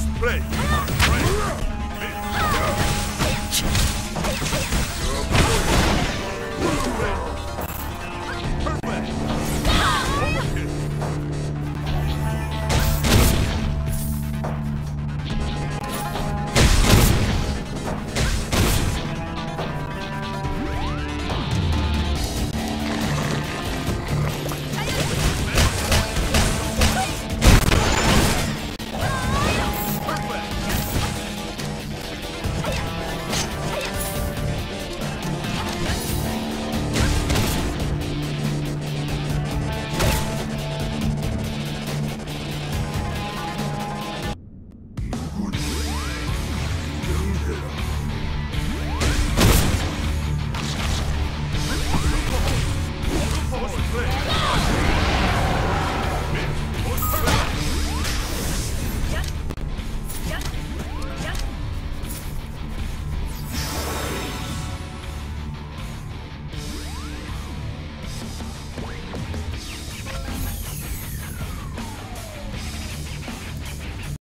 must play.